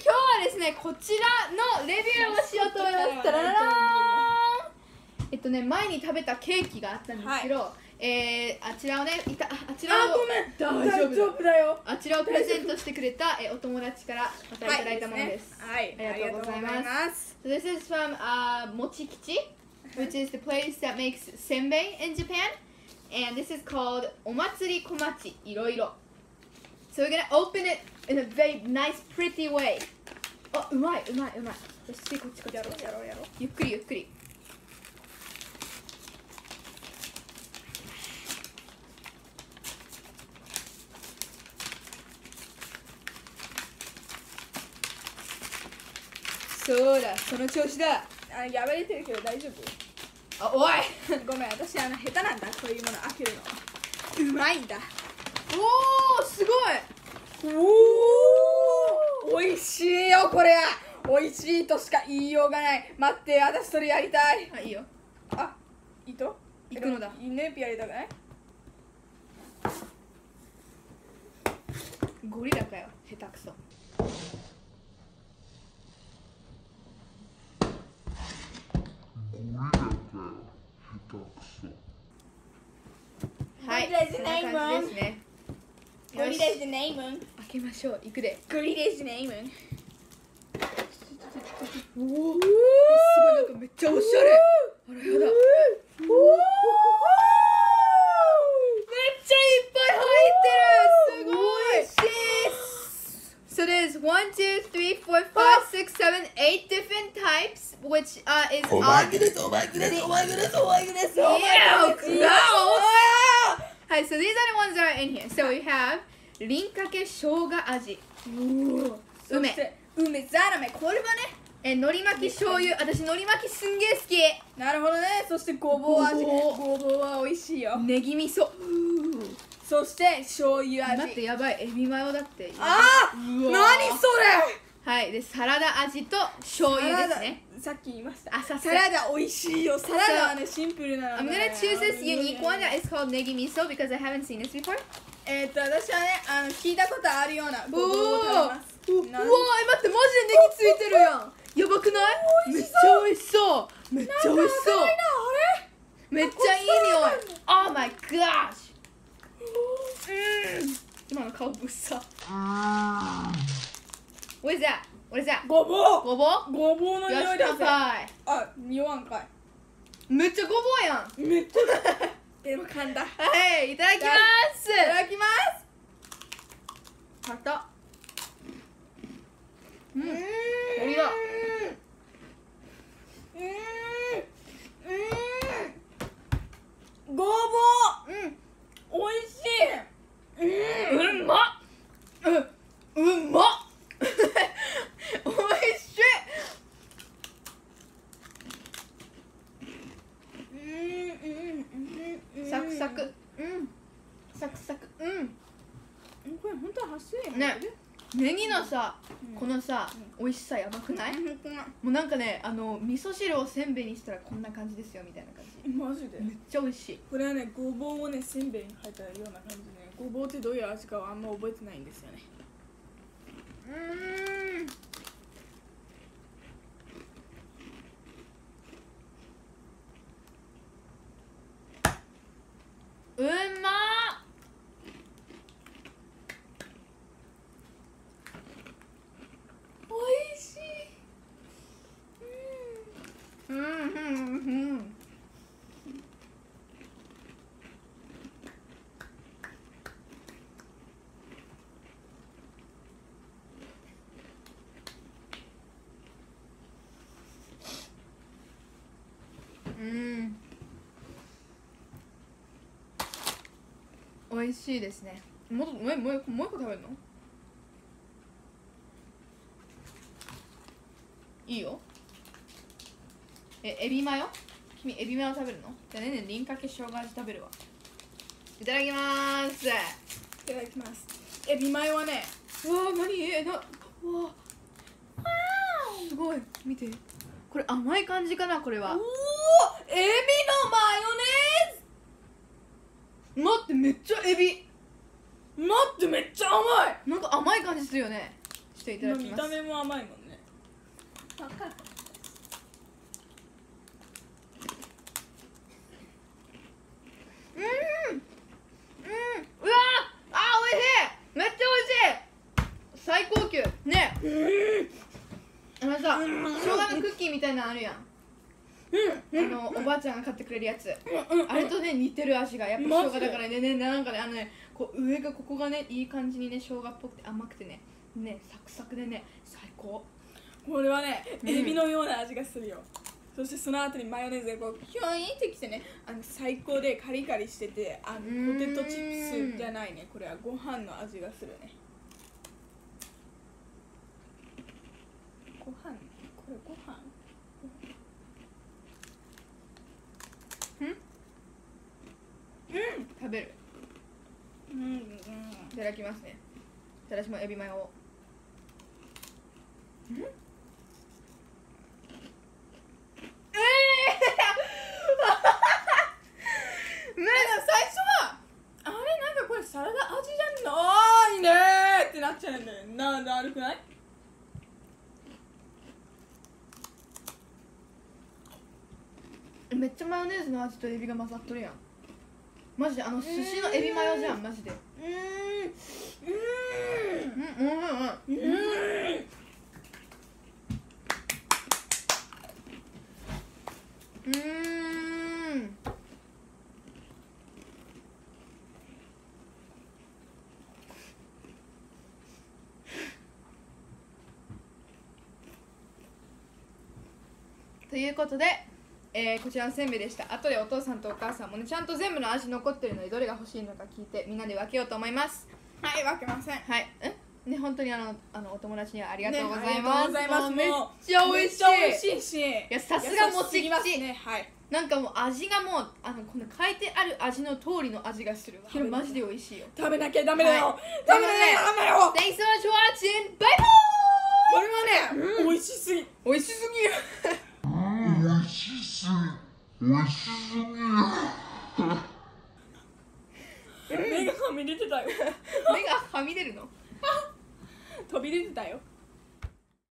今日はですねこちらのレビューをしようと思います。タラララーンえっとね前に食べたケーキがあったんですけど、えー、あちらをねいたああちらを大丈夫だ。よ。あちらをプレゼントしてくれた、えお友達からまたいただいたものです、はい。ありがとうございます。ありがとうございます。So this is from uh, Mochikichi, which is the place that makes senbei in Japan. And this is called Omatsuri Komachi Iroiro. So we're gonna open it in a very nice, pretty way. Oh, うまいうまいうまい。よし、次こっちこっちやろうやろうやろうゆっくりゆっくり。そうだ、その調子だ。あ破れてるけど大丈夫？あ、おいごめん私あの下手なんだこういうもの開けるのうまいんだおー、すごいおお美味しいよこれ美味しいとしか言いようがない。待って私それやりたい。あ、いいよ。あ糸？行くのだ。ねピやりたくない？ゴリラかよ、下手くそ。はい、ゴリラじゃないこんな感じですね。よし。ゴリラズネームン開けましょう。いくで。ゴリラズネーム。ンおお、すごいなんかめっちゃおしゃれ。あらやだ。めっちゃいっぱい入ってる。すごい。So there's one, two, three, four, five, six, seven, eight different types, which uh, is お前グですお前グですお前グですお前グです Ew, お前グです gross! Hi, so these are the ones that are in here. So we have リンかけ生姜味。梅梅ザラメこれはねえ、海苔巻き醤油。私、海苔巻きすんげえ好き。なるほどねそしてごぼう味ごぼうは美味しいよネギ味噌。そして醤油味待って、やばい。エビマヨだって。あうわー何それはい。で、サラダ味と醤油ですね。サラダさっき言いました。あさすサラダ美味しいよ。サラダはねシンプルな I'm の gonna choose this unique one that is called negi miso because I haven't seen this before. えっと私はねあの聞いたことあるようなごぼうをお食べます。うわ待って、マジでネギついてるやん。やばくない？めっちゃ美味しそう。めっちゃ美味しそう。めっちゃい。い匂い Oh my gosh! うん。今の顔ぶっさ What is that? What is that? ごぼう。ごぼう？ごぼうの匂いだぜ。あ匂わんかめっちゃごぼうやん。いめっちゃ でも噛んだ。いはいいただきます。ただきます。硬うん。うん。鳥だうんごぼううんおいしいうんうんまっうんうまっおいしいサクサクうんサクサクうんこれ本当は発生ねネギのさこのさ美味しさやばくない？もうなんかねあの味噌汁をせんべいにしたらこんな感じですよみたいな感じ。マジで？めっちゃ美味しい。これはねごぼうをねせんべいに入ったような感じで。ねごぼうってどういう味かはあんま覚えてないんですよね。うんうまっおいしいうんうんうんうん美味しいですね。もうもうもう一個食べるの？いいよ。えエビマヨ？君エビマヨ食べるの？じゃあねねリンかけ生姜味食べるわ。いただきまーす。いただきます。エビマヨはねうわー何？えなうわすごい。見て。これ甘い感じかなこれは。おおエビのマヨネ待ってめっちゃエビ。待ってめっちゃ甘い。なんか甘い感じするよね。してといただきます。見た目も甘いもんね。うんうんうわーあー美味しい。めっちゃ美味しい。最高級。ね。あのさ生姜のクッキーみたいなのあるやんあのおばあちゃんが買ってくれるやつ。あれとね似てる味がやっぱ生姜だからね。ねなんかねあのねこう上がここがねいい感じにね生姜っぽくて甘くてねねサクサクでね最高。これはねうん。エビのような味がするよ、そしてその後にマヨネーズがこうヒョインってきてねあの最高でカリカリしててあのうん。ポテトチップスじゃないね。これはご飯の味がするね。ご飯？これご飯？食べる。うんうん。いただきますね。私もエビマヨを。んえ？えー、なんか最初はあれなんかこれサラダ味じゃないねー。ってなっちゃうんだよななるくない？めっちゃマヨネーズの味とエビが混ざっとるやんマジであの寿司のエビマヨじゃんマジで。うん。うん。うん。うん。うん。ということで、えーこちらのせんべいでした。後でお父さんとお母さんもねちゃんと全部の味残ってるのでどれが欲しいのか聞いてみんなで分けようと思います。はい分けません。はい。え？ね本当にあのあのお友達にはありがねとうございます、とうございます。めっちゃ美味しい。美味しいし。いやさすがもちっちすぎますね。はい。なんかもう味がもうあのこの書いてある味の通りの味がするこれマジで美味しいよ。食べなきゃダメだよ、はい。食べなきゃダメだよ。Thanks so much for watching! バイこれはね、美味しすぎ。バイ美味しすぎすぎ美味しすぎ目がはみ出てたよ。目がはみ出るの？飛び出てたよ